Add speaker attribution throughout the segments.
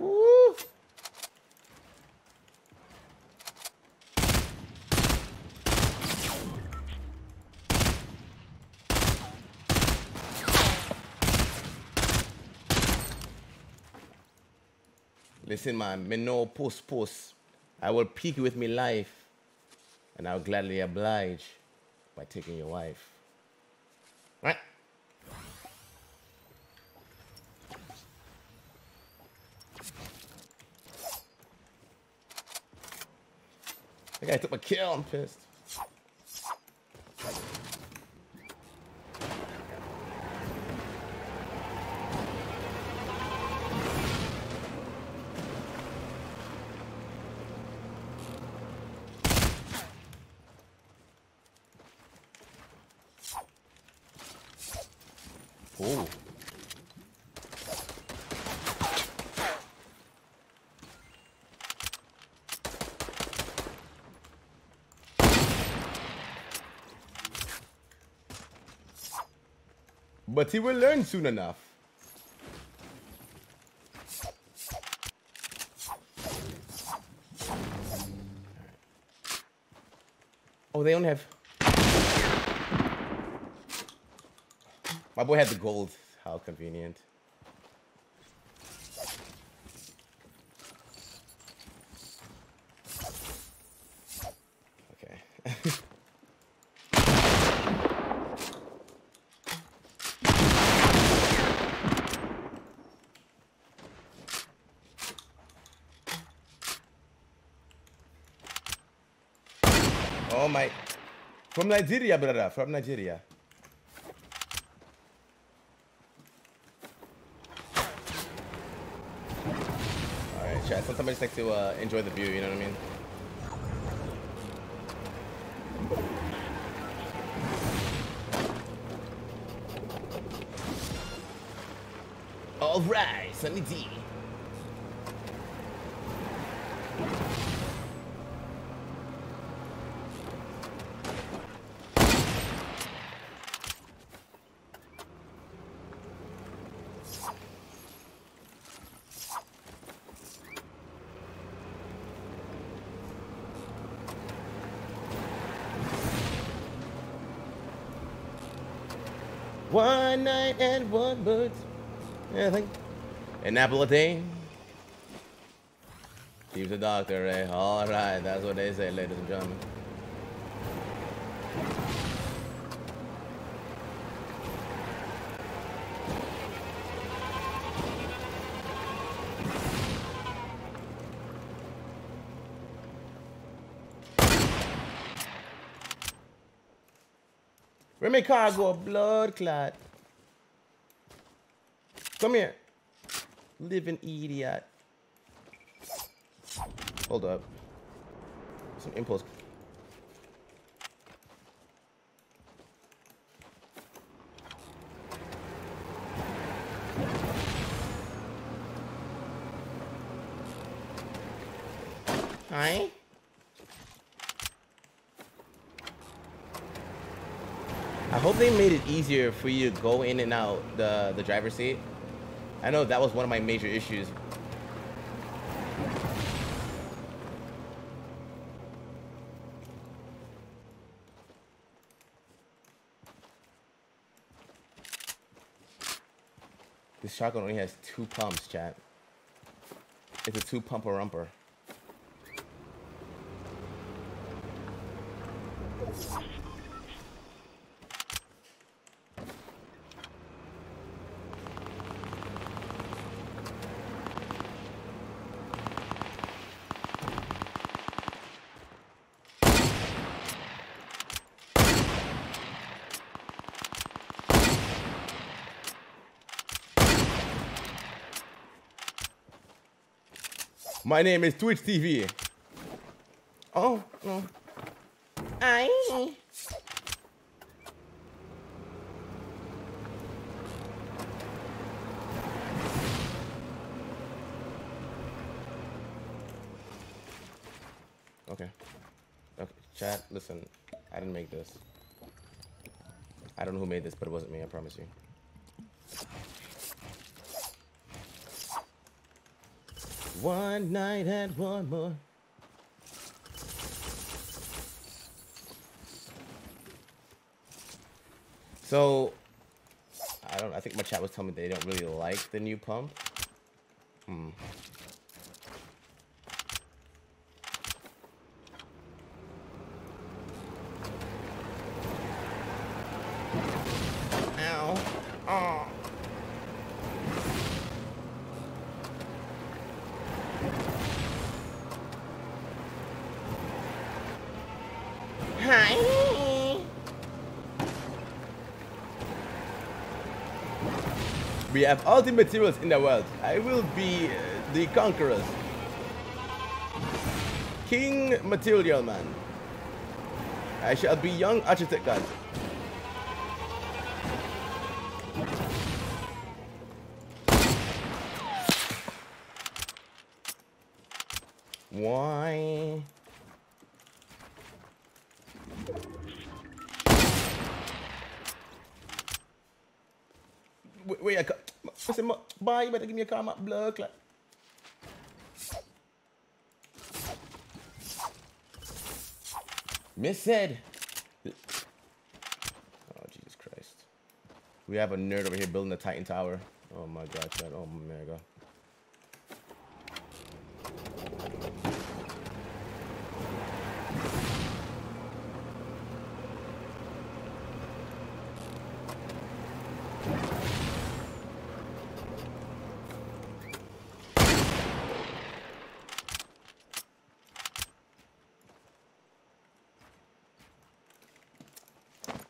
Speaker 1: Woo! Listen, man, me no post post. I will peek with me life, and I'll gladly oblige by taking your wife. Right? I guy took my kill. I'm pissed. Oh. But he will learn soon enough. Oh, they don't have. My boy had the gold. How convenient. Oh my. From Nigeria, brother. From Nigeria. Alright, chat. Sometimes I just like to uh, enjoy the view, you know what I mean? Alright, Sunny D. One night and one bird. Yeah, I think. An apple a day. Keeps the doctor, eh? Alright, that's what they say, ladies and gentlemen. Where my car go? Blood clot. Come here. Living idiot. Hold up. Some impulse. Hi. I hope they made it easier for you to go in and out the the driver's seat. I know that was one of my major issues. This shotgun only has two pumps, chat. It's a two pumper rumper. My name is Twitch TV. Oh, no. I. Okay. Okay, chat, listen. I didn't make this. I don't know who made this, but it wasn't me, I promise you. One night and one more. So, I don't. I think my chat was telling me they don't really like the new pump. Hmm. We have all the materials in the world. I will be uh, the conquerors. King Material Man. I shall be young architect god. Why? Wait, wait I listen, boy, you better give me a call, my blood clot. Miss said. Oh, Jesus Christ. We have a nerd over here building the Titan Tower. Oh my god, Chad. Oh my god.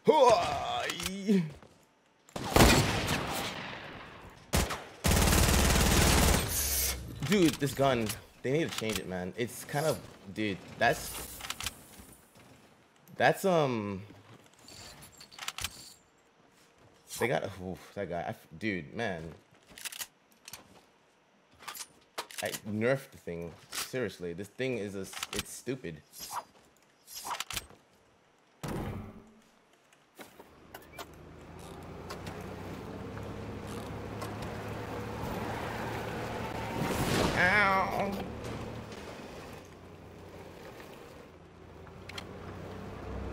Speaker 1: Dude, this gun, they need to change it, man. It's kind of, dude, that's, that's, um, they got, oof, that guy, I, dude, man. I nerfed the thing. Seriously, this thing is a, it's stupid.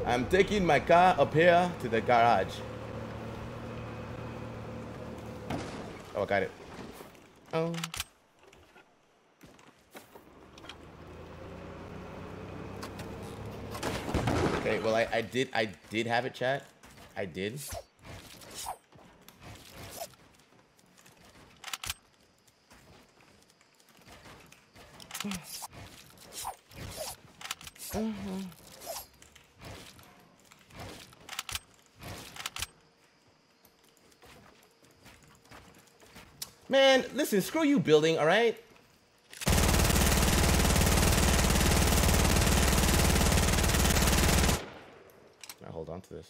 Speaker 1: I'm taking my car up here to the garage. Oh, I got it. Oh. Okay, well, I, I did, I did have it, chat. I did. Mm-hmm. Man, listen, screw you building, all right? Now hold on to this.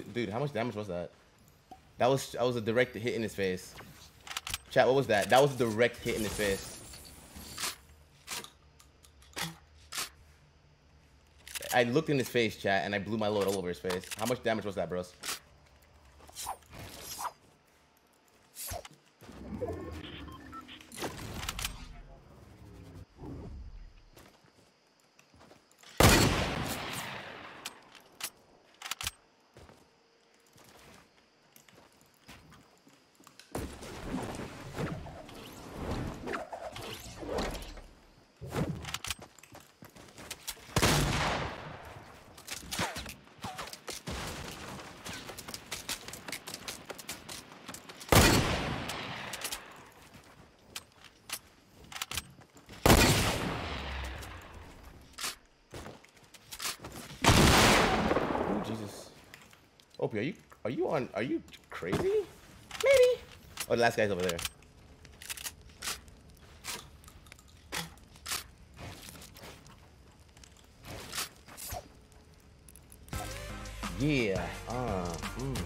Speaker 1: Dude, how much damage was that? That was that was a direct hit in his face. Chat, what was that? That was a direct hit in his face. I looked in his face, chat, and I blew my load all over his face. How much damage was that, bros? Oh Jesus. Opie, are you are you on are you crazy? Maybe. Oh the last guy's over there. Yeah. Uh, mm.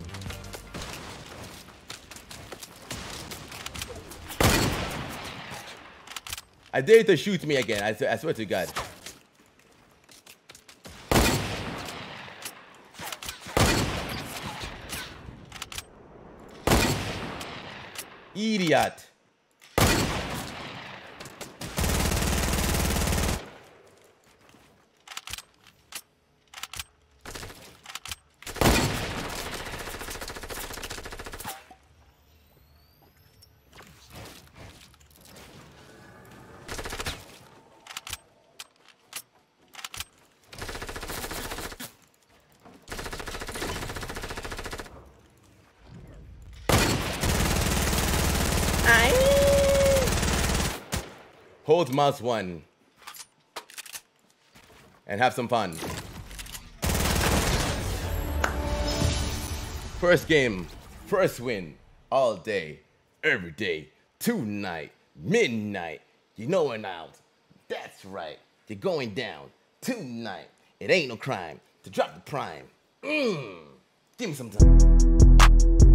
Speaker 1: I dare you to shoot me again. I, I swear to God. Idiot. Hold mouse one. And have some fun. First game, first win, all day, every day, tonight, midnight. You know it now. That's right. You're going down tonight. It ain't no crime to drop the prime. Mmm. Give me some time.